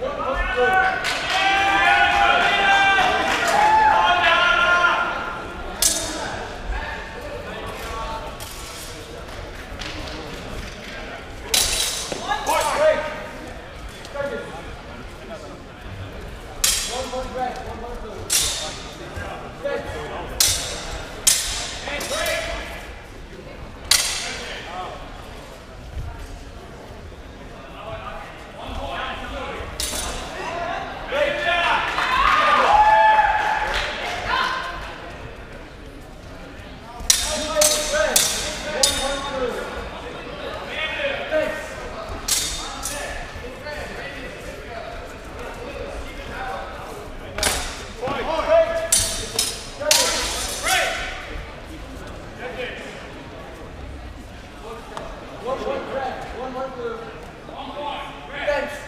Go, go, go. one more thanks.